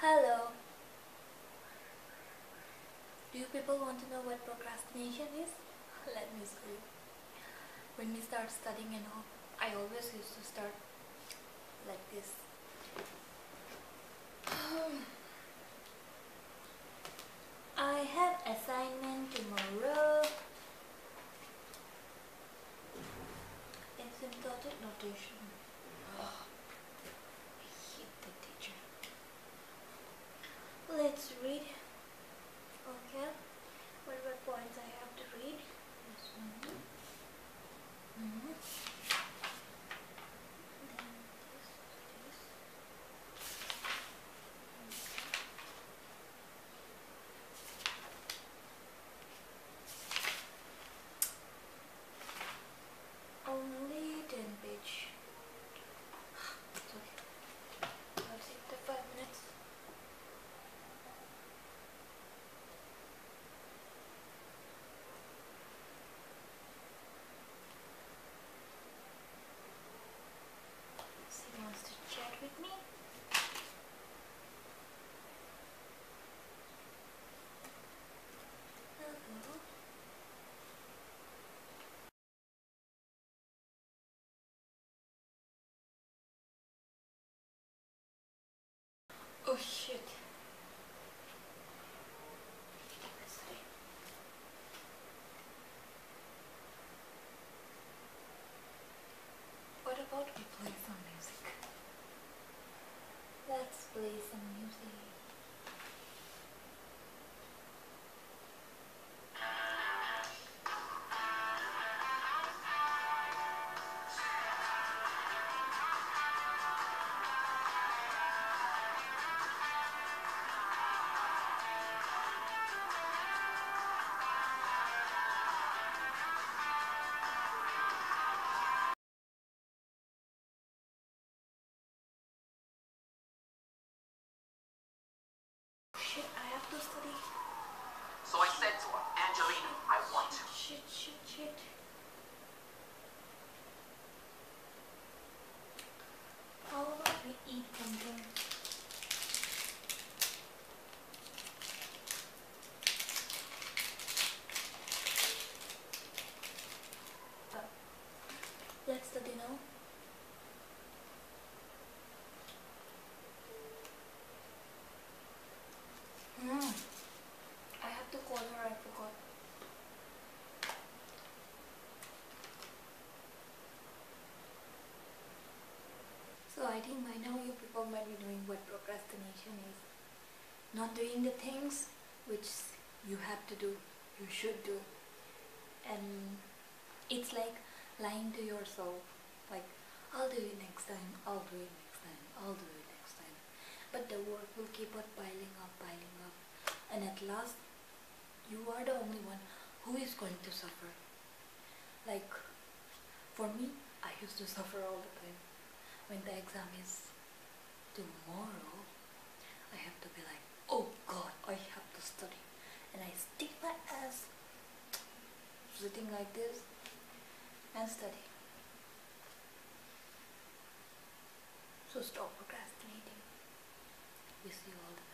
Hello. Do you people want to know what procrastination is? Let me see. When we start studying and all, I always used to start like this. Shit, shit. How about we eat something? Uh, Let's study now. Hmm. I have to call her, I forgot. So I think by now you people might be knowing what procrastination is. Not doing the things which you have to do, you should do. And it's like lying to yourself. Like, I'll do it next time, I'll do it next time, I'll do it next time. But the work will keep on piling up, piling up. And at last, you are the only one who is going to suffer. Like, for me, I used to suffer all the time. When the exam is tomorrow, I have to be like, oh god, I have to study. And I stick my ass sitting like this and study. So stop procrastinating. We see you all the